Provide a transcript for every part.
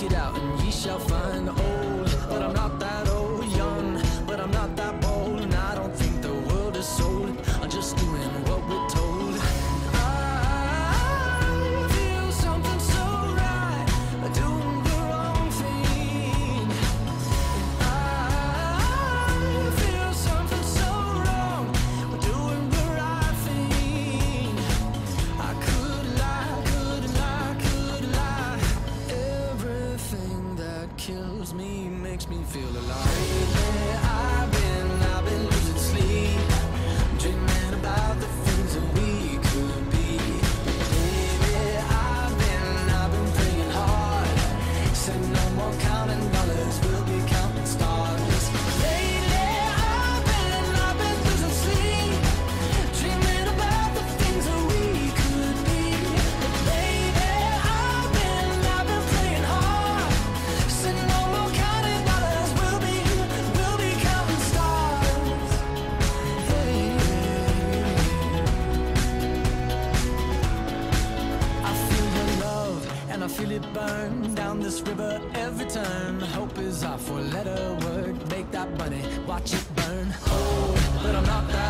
Get it out and ye shall find grabs me, makes me feel alive. I've been, I've been losing sleep, dreaming about the things that we four-letter word. Make that money, watch it burn. Oh, but I'm not that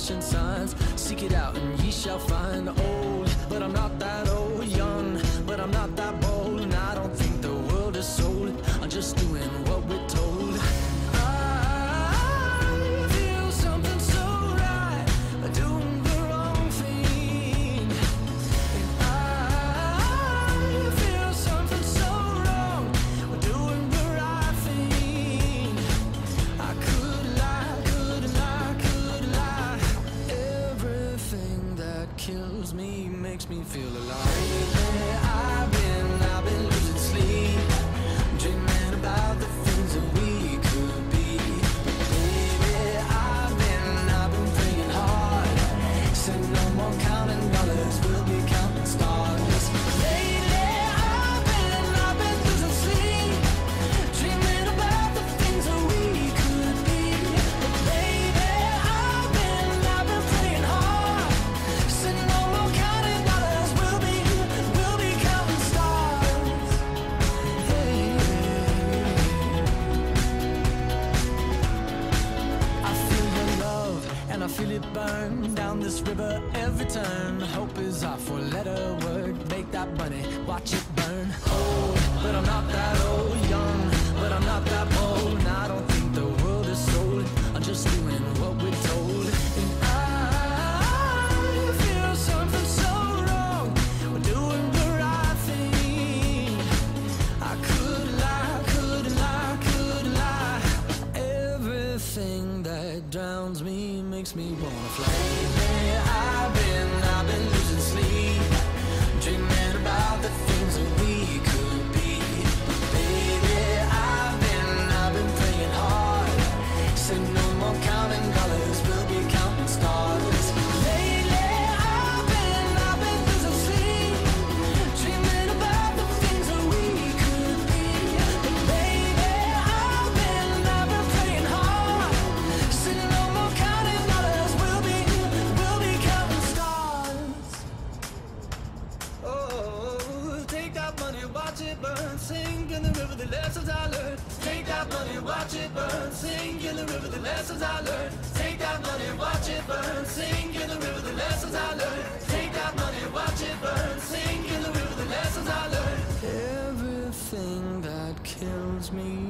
Flashing signs. Seek it out and ye shall find. Old, but I'm not that old. Young, but I'm not that bold. Feel it burn down this river every turn. Hope is our four letter word. Make that money, watch it burn. Old, but I'm not that old. Young, but I'm not that bold. And I don't think the world is sold. I'm just doing what we're told. And I feel something so wrong. We're doing the right thing. I could lie, could lie, could lie. Everything that drowns me makes me wanna fly. Lately, I've been, I've been losing sleep, it burn, sink in the river, the lessons I learned. Take that money, watch it burn, sink in the river, the lessons I learned. Take that money, watch it burn, sink in the river, the lessons I learned. Everything that kills me